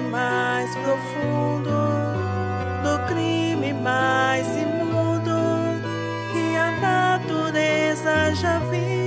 mais profundo, do crime mais imundo que a natureza já viu.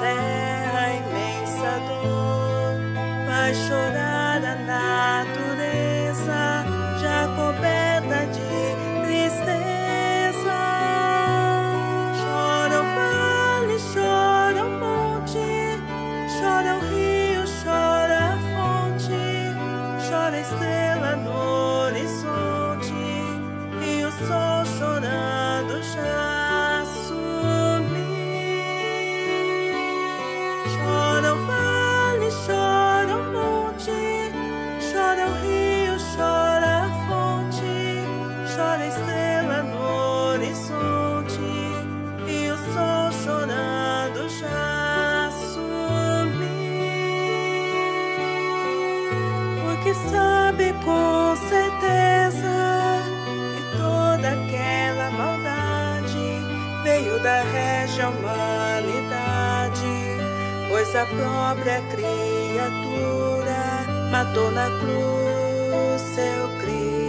terra imensa dor vai chorar. Chora o vale, chora o monte, chora o rio, chora a fonte, chora a estrela no horizonte e o sol chorando já subiu. Porque sabe com certeza que toda aquela maldade veio da região humana a própria criatura, matou na cruz seu criador.